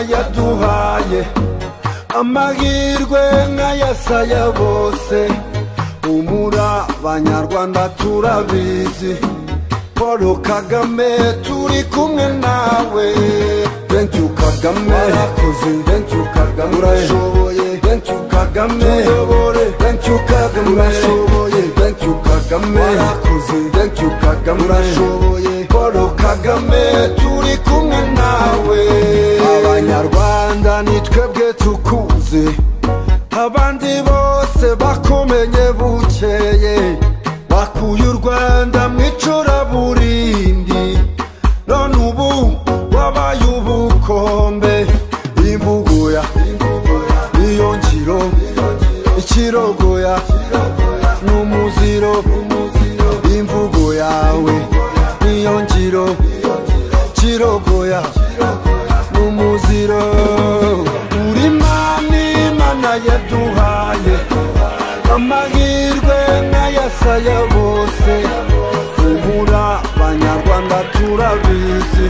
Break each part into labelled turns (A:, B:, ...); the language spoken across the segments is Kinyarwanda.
A: yaduhaye amahirwe nk'ayasaya bose. Humura abanyarwanda turabizi. Paul kagame turi kumwe nawe. Benshi kagame warakoze benshi kagame urashoboye benshi kagame tuyobore. Benshi kagame urashoboye benshi kagame warakoze benshi kagame urashoboye paul kagame turi kumwe nawe. Abanyarwanda ni twebwe tukuze abandi bose nk'ayasaya bose. Humura abanyarwanda turabizi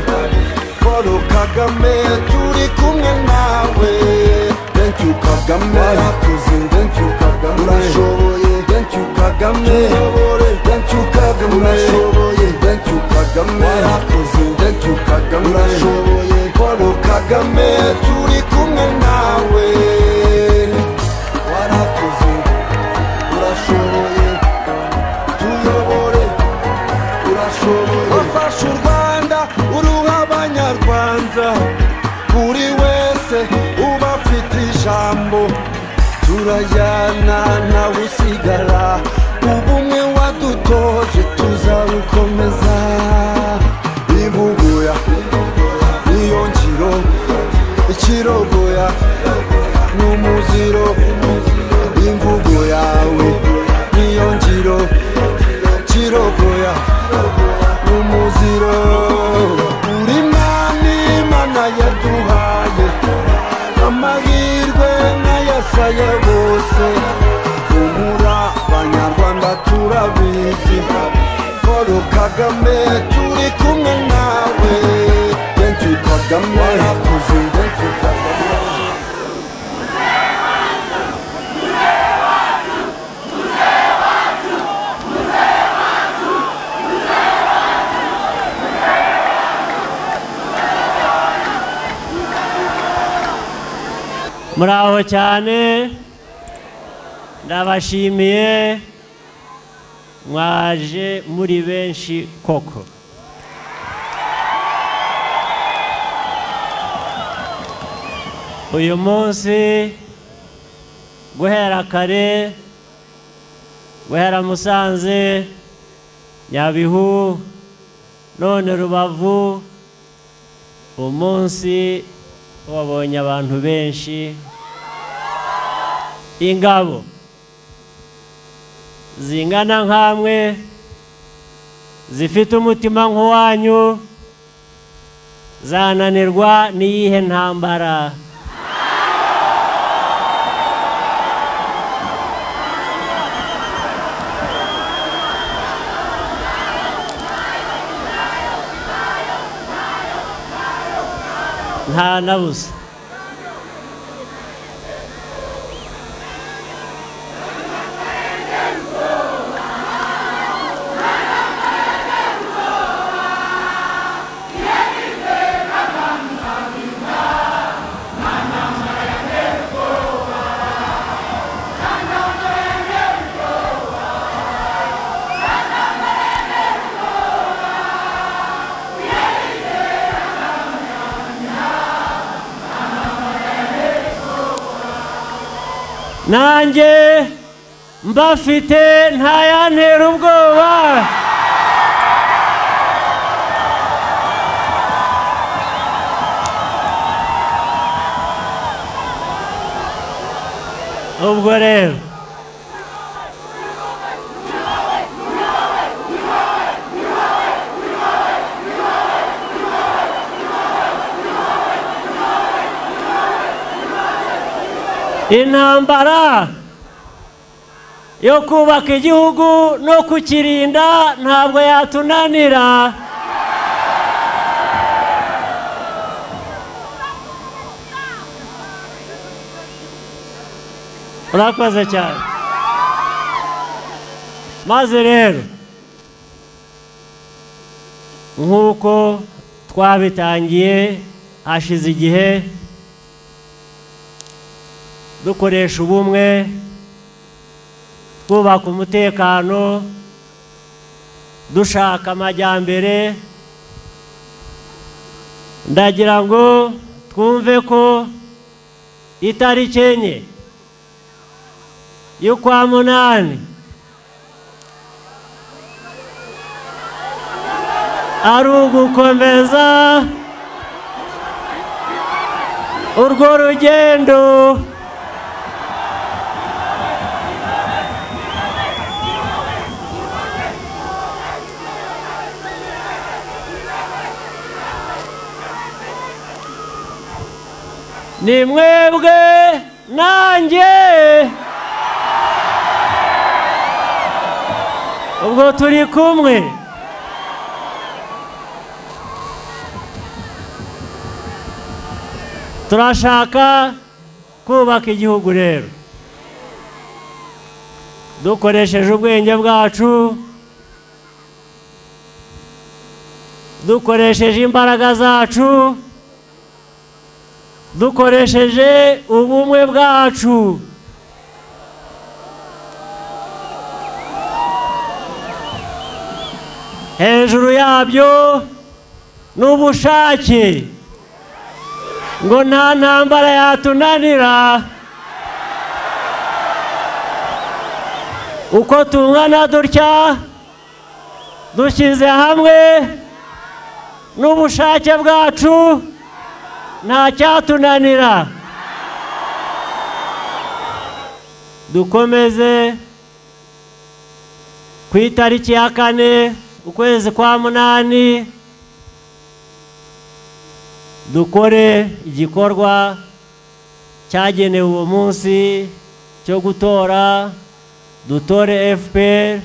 A: paul kagame turi kumwe nawe. Benshi kagame. Warakoze benshi kagame. Urashoboye. Benshi kagame. Tuyobore benshi kagame. Urashoboye. Benshi kagame. Warakoze benshi kagame. Urashoboye. Wadutoje tuzabukomeza imbuguya niyo ngiro ikirogoya paul kagame turi kumwe nawe benshi kagame. Warakoze benshi kagame
B: muraho cyane ndabashimiye mwaje muri benshi koko. Uyu munsi guhera kare guhera musanze nyabihu none rubavu umunsi wabonye abantu benshi. Ingabo. Zingana nk'amwe zifite umutima nk'uwanyu zananirwa n'iyihe ntambara? Nta na busa. Nanjye mbafite ntayantera ubwoba. Ubwo rero intambara yo kubaka igihugu no kukirinda ntabwo yatunanira. Urakoze cyane. Maze rero nk'uko twabitangiye hashize igihe dukoresha ubumwe twubaka umutekano dushaka amajyambere. Ndagira ngo twumve ko itariki enye y'ukwa munani. Ari ugukomeza urwo rugendo. Ni mwebwe nanjye. Ubwo turi kumwe. Turashaka kubaka igihugu rero. Dukoresheje ubwenge bwacu. Dukoresheje imbaraga zacu. Dukoresheje ubumwe bwacu. Hejuru yabyo n'ubushake. Ngo nta ntambara yatunanira. Uko tungana dutya dushyize hamwe n'ubushake bwacu. Nta cyatunanira dukomeze ku itariki ya kane ukwezi kwa munani. Dukore igikorwa cyagenewe uwo munsi cyo gutora. Dutore fpr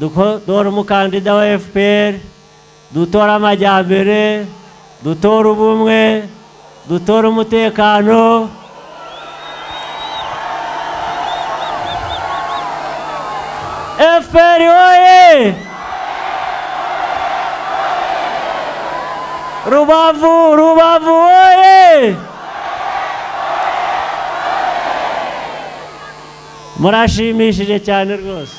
B: dutore umukandida wa fpr dutore amajyambere dutore ubumwe dutore umutekano fpr oye rubavu rubavu oye murashimishije cyane rwose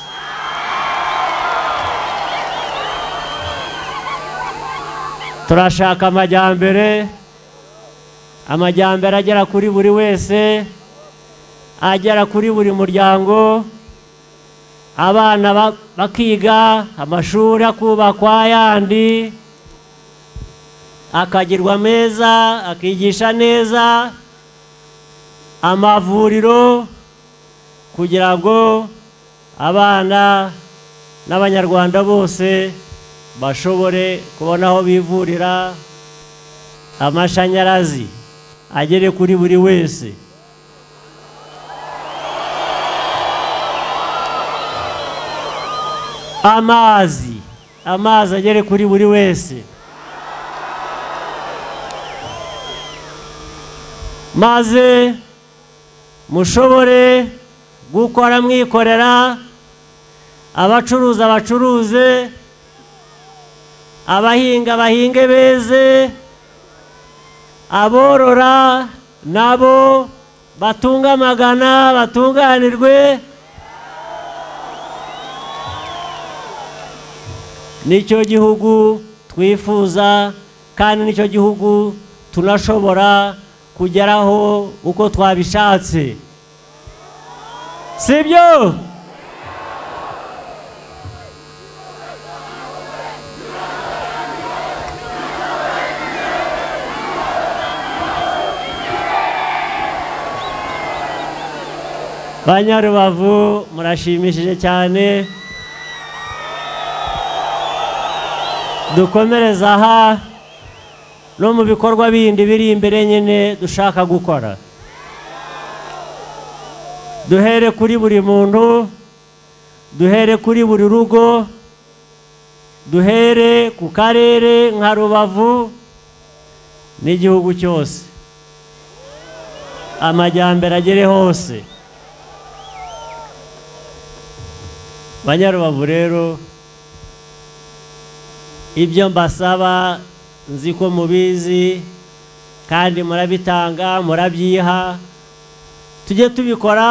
B: turashaka amajyambere amajyambere agera kuri buri wese agera kuri buri muryango abana bakiga amashuri akubakwa yandi akagirwa meza akigisha neza amavuriro kugira ngo abana n'abanyarwanda bose bashobore kubona aho bivurira amashanyarazi. Agere kuri buri wese. Amazi. Amazi agere kuri buri wese. Maze mushobore gukora mwikorera abacuruza bacuruze abahinga bahinge beze aborora nabo batunga amagana batunganirwe. Nicyo gihugu twifuza kandi ni cyo gihugu tunashobora kugeraho uko twabishatse. Sibyo? Banyarubavu murashimishije cyane. Dukomereze aha no mu bikorwa bindi biri imbere nyine dushaka gukora. Duhere kuri buri muntu duhere kuri buri rugo duhere ku karere nka rubavu n'igihugu cyose. Amajyambere agere hose.
C: Banyarubavu rero ibyo mbasaba nzi ko mubizi kandi murabitanga murabyiha tujye tubikora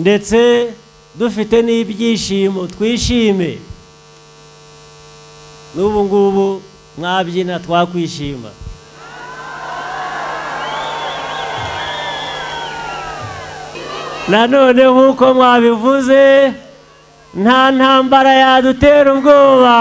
C: ndetse dufite n'ibyishimo twishime. N'ubu ngubu mwabyina twakwishima. Nanone nk'uko mwabivuze nta ntambara yadutera ubwoba.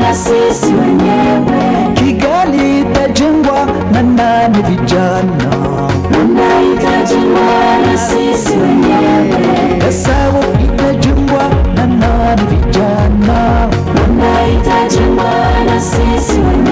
D: Na
B: sisi wenyewe,
D: Kigali itajengwa na nani vijana,
B: itajengwa sisi wenyewe,
D: Gasabo itajengwa na nani vijana, sisi wenyewe,